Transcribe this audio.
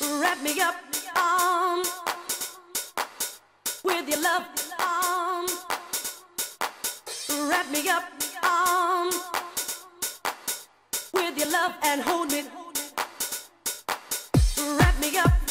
Wrap me up um, with your love. Um, wrap me up um, with your love and hold me. Wrap me up.